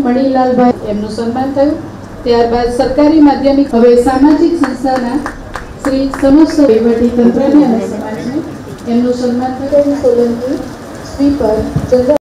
મણિલાલભાઈ, એમનું સન્માન થયું. ત્યારબાદ સરકારી માધ્યમિક, હવે સામાજિક સંસ્થાના શ્રી સમસ્ત વહીવટી તંત્રને અને સમાજને એમનું સન્માન થયું. સોલંકી સ્પીકર